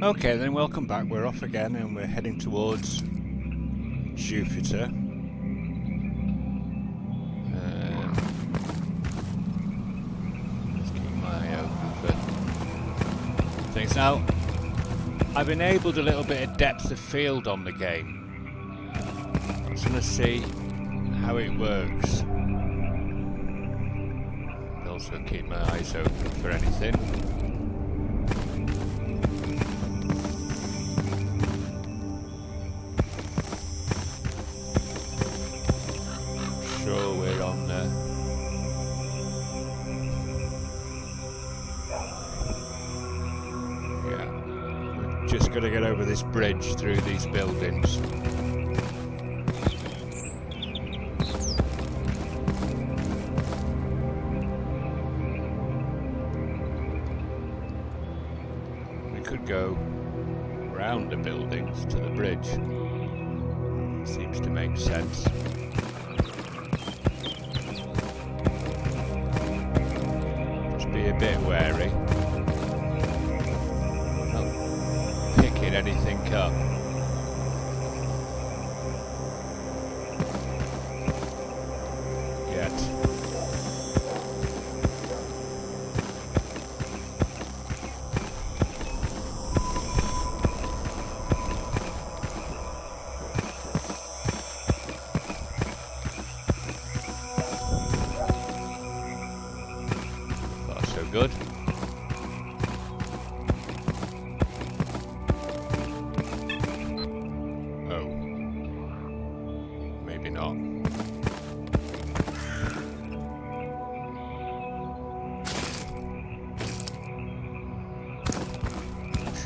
Okay, then welcome back. We're off again and we're heading towards Jupiter. Uh, let's keep my eye open for things. Now, I've enabled a little bit of depth of field on the game. I'm just going to see how it works. Also keep my eyes open for anything. Just got to get over this bridge through these buildings.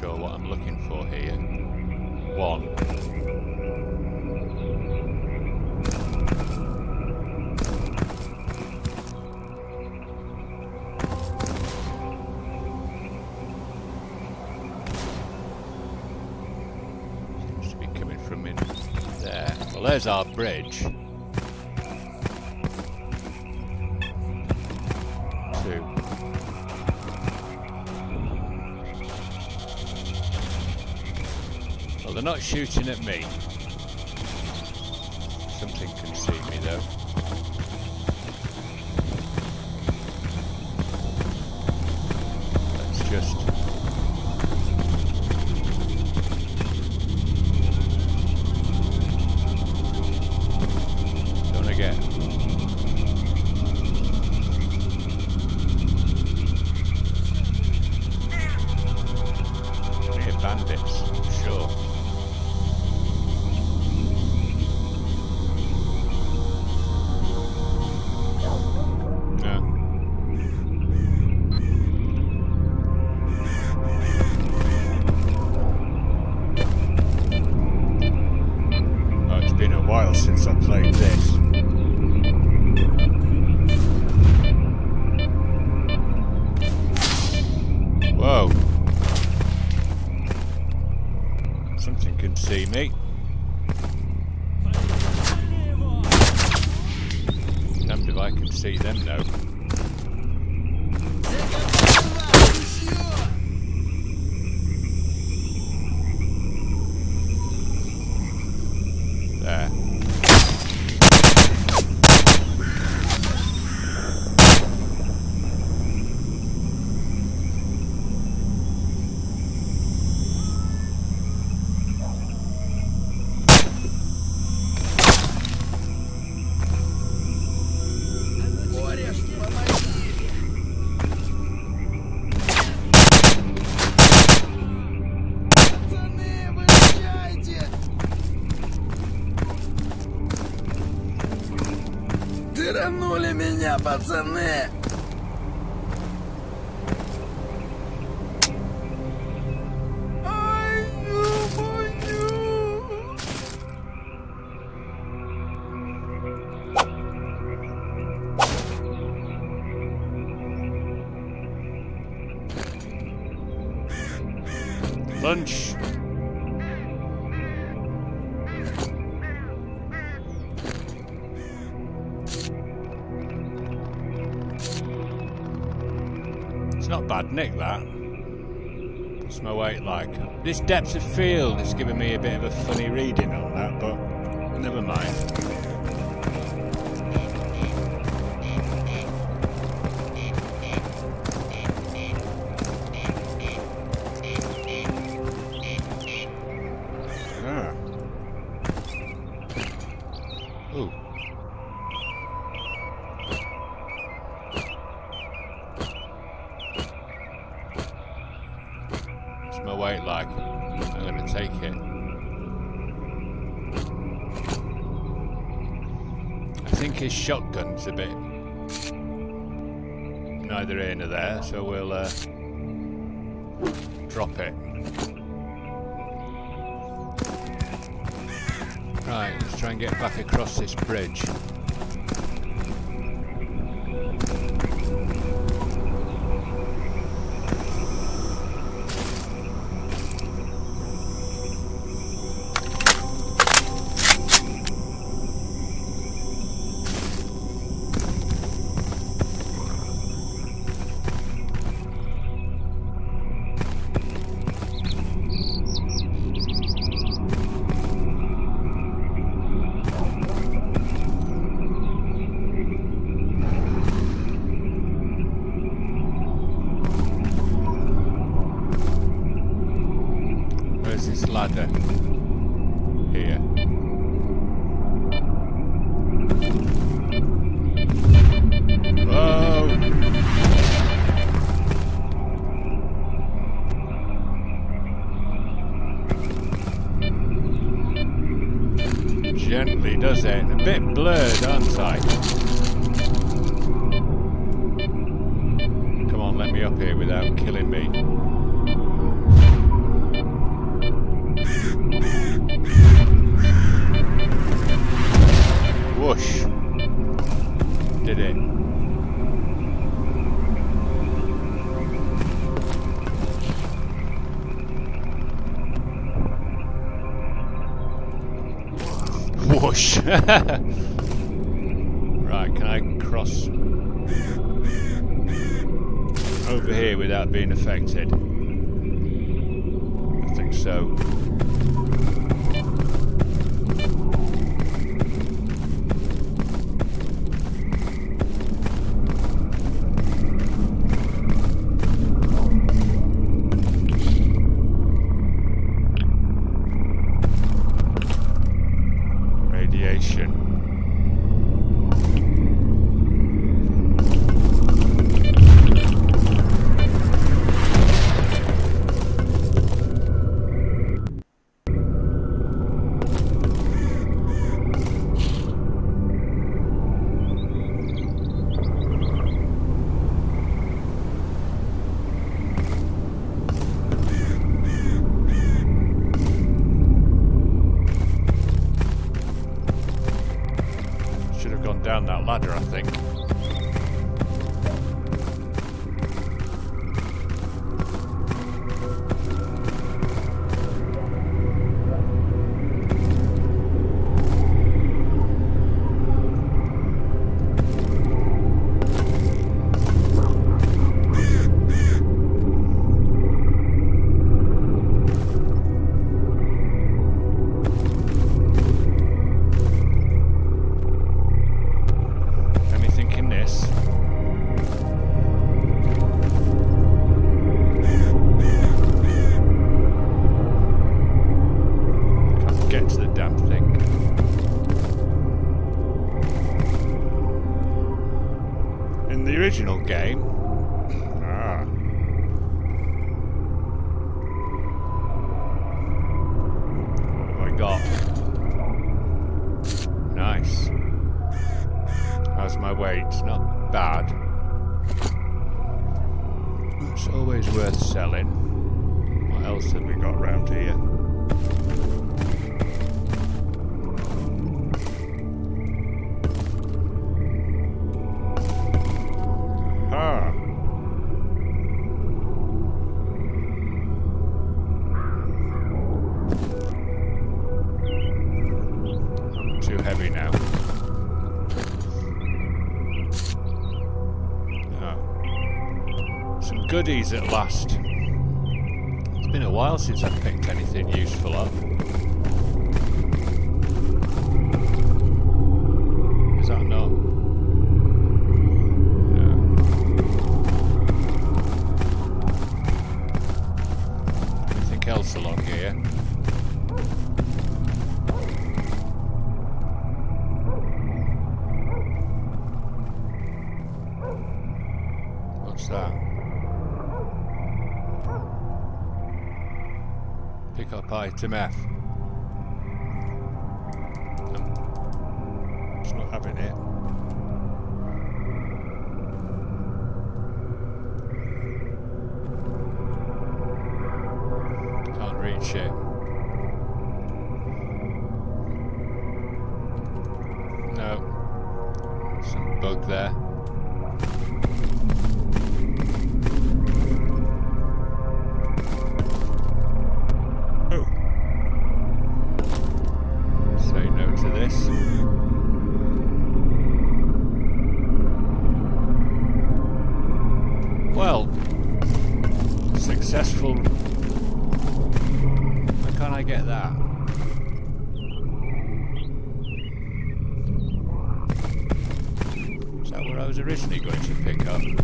Sure what I'm looking for here. One. Seems to be coming from in there. Well, there's our bridge. They're not shooting at me. Something can see me, though. Let's just been a while since I played this. Whoa. Something can see me. Damned if I can see them now. Lunch. It's not bad, Nick, that. It's my weight like? This depth of field is giving me a bit of a funny reading on that, but never mind. Ooh. My weight like? I'm gonna take it. I think his shotgun's a bit neither here nor there, so we'll uh, drop it. Try and get back across this bridge. Does it. A bit blurred, aren't I? Come on, let me up here without killing me. Whoosh. Did it. Whoosh. right, can I cross over here without being affected? I think so. Got? Nice. How's my weight? Not bad. It's always worth selling. What else have we got round here? Goodies at last. It's been a while since I've picked anything useful up. Item F. No. It's not having it. Can't reach it. No. Some bug there. That I was originally going to pick up? No,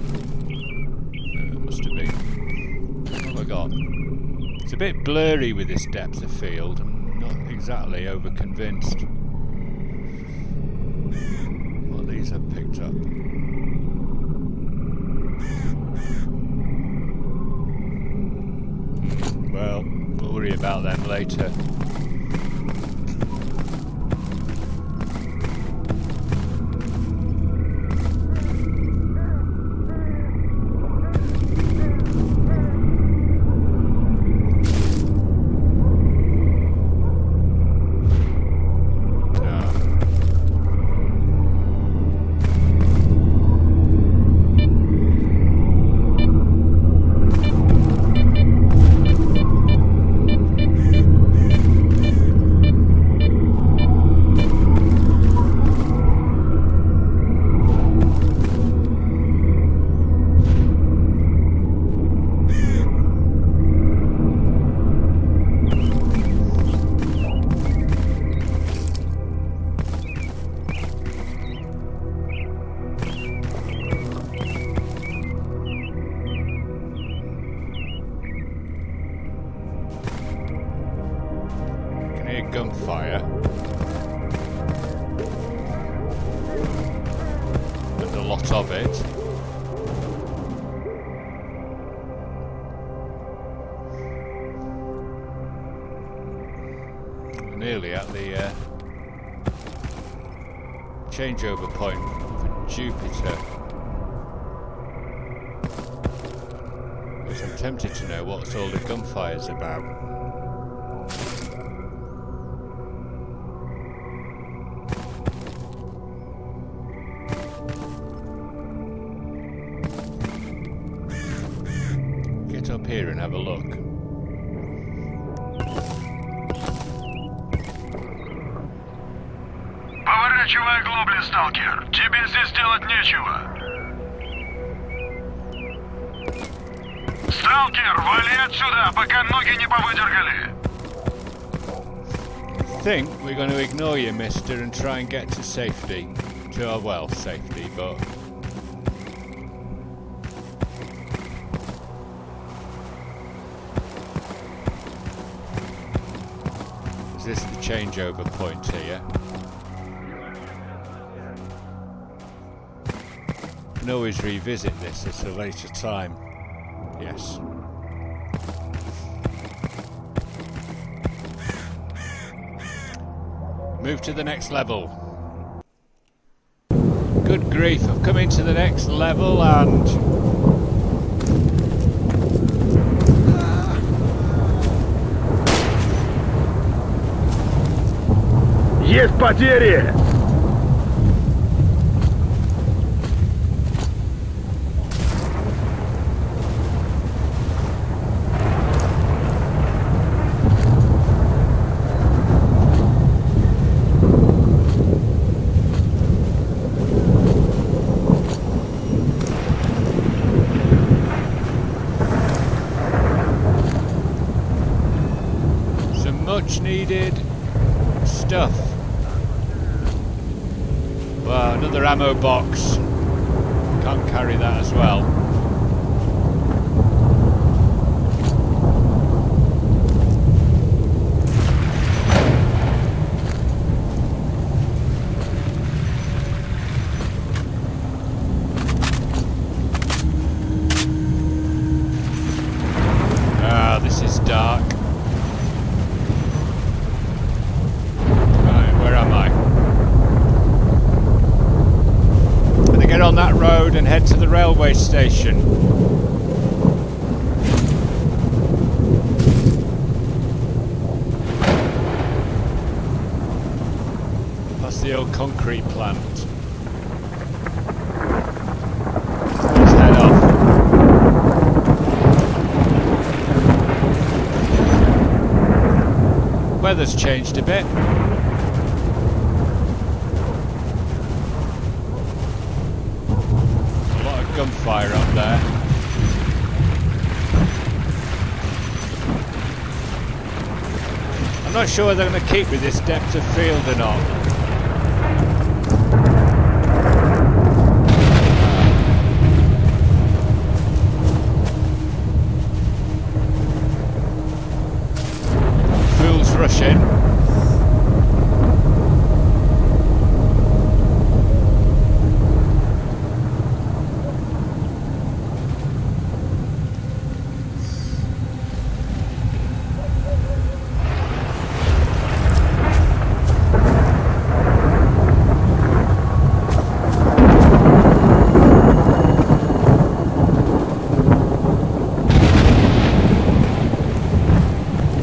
it must have been. What have I got? It's a bit blurry with this depth of field. I'm not exactly over convinced. What these have picked up. Hmm, well, we'll worry about them later. Changeover point for Jupiter. Which I'm tempted to know what all the gunfire's about. Get up here and have a look. Поворачивай глубли, сталкер. Тебе здесь делать нечего. Сталкер, вали отсюда, пока ноги не повыдергали. think we're going to ignore you, mister, and try and get to safety. To our, well, safety, but. Is this the changeover point here? Can always revisit this at a later time. Yes. Move to the next level. Good grief, I've come into the next level and. Есть потери! Box. Can't carry that as well. Ah, this is dark. Right, where am I? I'm gonna get on that road and head to the railway station. That's the old concrete plant. Weather's changed a bit. A lot of gunfire up there. I'm not sure I'm going to keep with this depth of field or not. Fools rushing.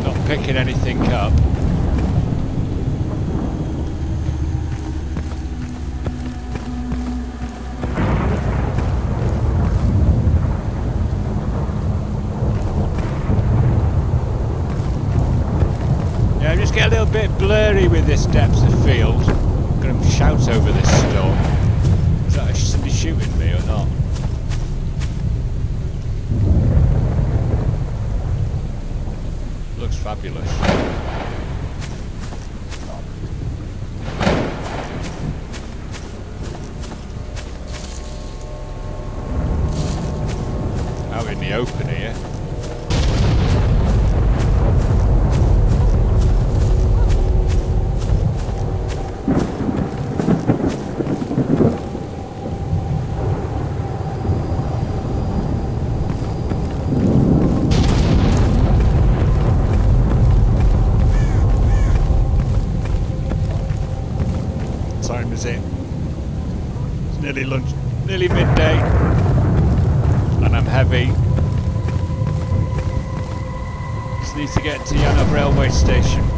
Not picking anything up. Yeah, I just get a little bit blurry with this depth of field. I'm going to shout over this storm. Is that somebody shooting me or not? Looks fabulous. Nearly lunch, nearly midday, and I'm heavy. Just need to get to Yanov railway station.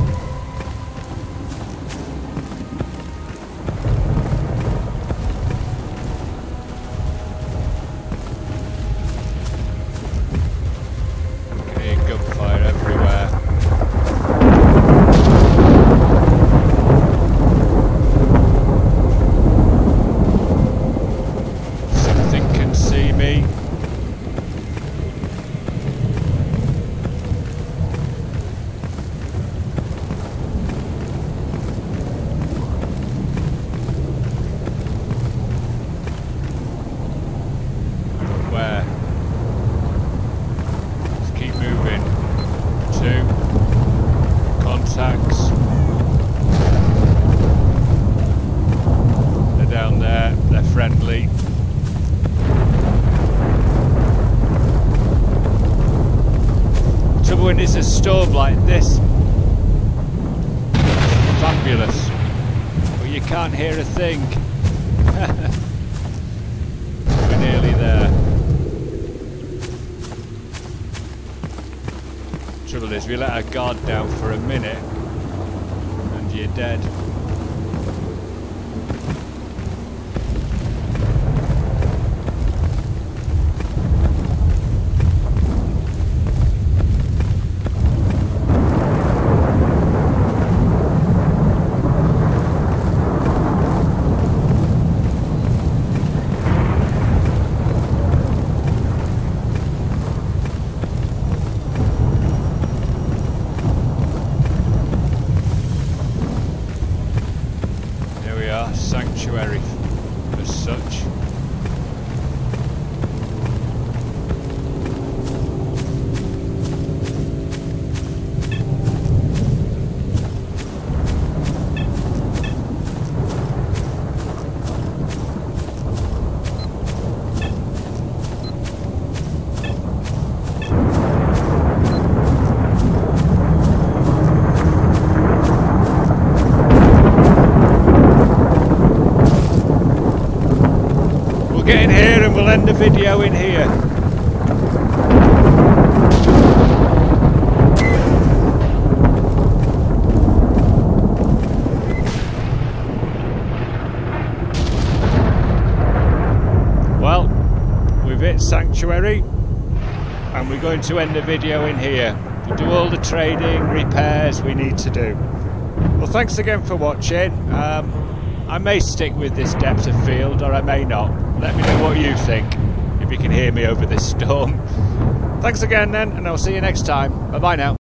This, fabulous, but you can't hear a thing. We're nearly there. Trouble is, we let our guard down for a minute, and you're dead. End the video in here. Well, we've hit Sanctuary and we're going to end the video in here. We'll do all the trading, repairs we need to do. Well, thanks again for watching. Um, I may stick with this depth of field or I may not. Let me know what you think, if you can hear me over this storm. Thanks again then, and I'll see you next time. Bye bye now.